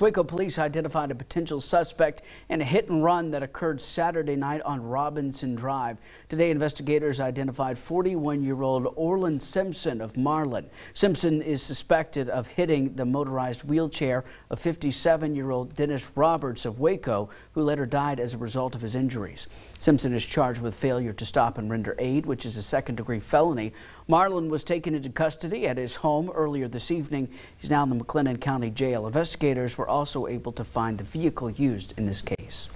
Waco police identified a potential suspect in a hit and run that occurred Saturday night on Robinson Drive. Today, investigators identified 41-year-old Orland Simpson of Marlin. Simpson is suspected of hitting the motorized wheelchair of 57-year-old Dennis Roberts of Waco, who later died as a result of his injuries. Simpson is charged with failure to stop and render aid, which is a second-degree felony. Marlin was taken into custody at his home earlier this evening. He's now in the McLennan County Jail. Were also able to find the vehicle used in this case.